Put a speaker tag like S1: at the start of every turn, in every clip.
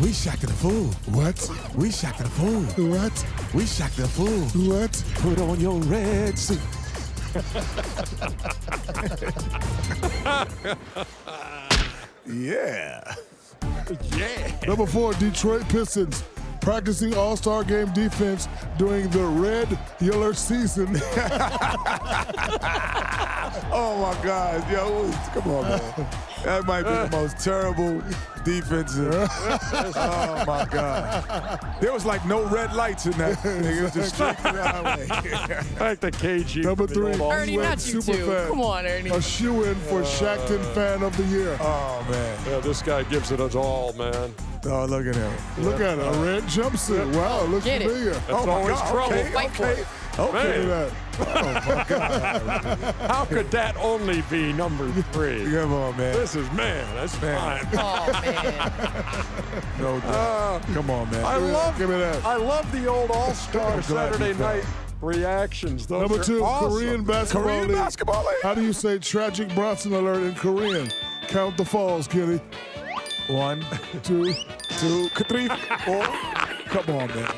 S1: We Shaq the fool.
S2: What?
S1: We Shaq the fool.
S2: What?
S1: We Shaq the fool.
S2: What?
S1: Put on your red suit.
S2: Yeah.
S1: Yeah.
S2: Number four, Detroit Pistons. Practicing All Star Game defense during the red yellow season.
S1: Oh my God, yo, come on, man. That might be the most terrible defensive. oh my God. There was like no red lights in that thing. It was just straight to the highway.
S3: Like the KG.
S2: Number three,
S4: Ernie,
S2: Went
S4: not you
S2: super
S4: two.
S2: fan.
S4: Come on, Ernie.
S2: a shoe in for uh, Shaqtin' Fan of the Year.
S1: oh man.
S3: Yeah, this guy gives it us all, man.
S1: Oh, look at him.
S2: Look at him. a red jumpsuit. Wow, looks
S4: Get it.
S2: familiar.
S3: That's
S1: oh my
S3: always
S1: God.
S3: trouble.
S1: Okay,
S4: Fight for
S1: okay.
S4: It.
S1: Okay.
S3: Man.
S2: Look at that.
S3: How could that only be number three?
S1: Come on, man.
S3: This is man. That's
S1: Man.
S3: fine.
S4: Oh, man.
S1: No doubt. Uh, Come on, man.
S3: I love.
S2: Give me that.
S3: I love the old All Star Saturday night reactions. Those
S2: Number two,
S3: awesome.
S2: Korean basketball
S1: Korean
S2: league.
S1: basketball league.
S2: How do you say tragic Bronson alert in Korean? Count the falls, Kitty.
S1: One,
S2: Two.
S1: two, three, four. Come on, man.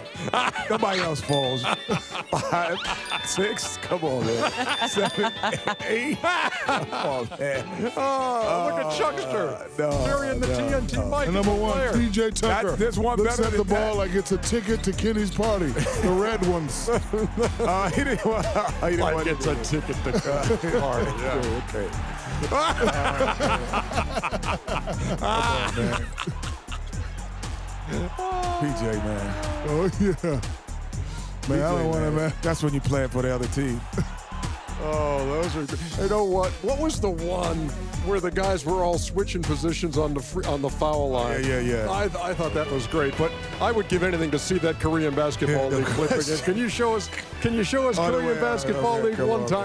S1: Nobody else falls. Five, six. Come on, man. Seven, eight. Come on, man.
S3: Oh, look at Chuckster
S1: no,
S3: carrying the
S1: no,
S3: TNT mic.
S2: And number one,
S3: player.
S2: PJ Tucker.
S1: That- there's one
S2: looks
S1: better
S2: at the
S1: than that.
S2: ball like it's a ticket to Kenny's party. The red ones.
S1: Uh, he didn't want. He didn't
S3: like
S1: want
S3: it's a ticket to the party. Yeah.
S1: Okay. PJ, man.
S2: Oh yeah. Man, I don't want to, man.
S1: That's when you playing for the other team.
S3: Oh, those are. good. You know what? What was the one where the guys were all switching positions on the free, on the foul line?
S1: Yeah, yeah, yeah.
S3: I, I thought that was great, but I would give anything to see that Korean basketball
S1: Yeah,
S3: league clip again. Can you show us? Can you show us
S1: Oh,
S3: Korean basketball league one
S1: on.
S3: time?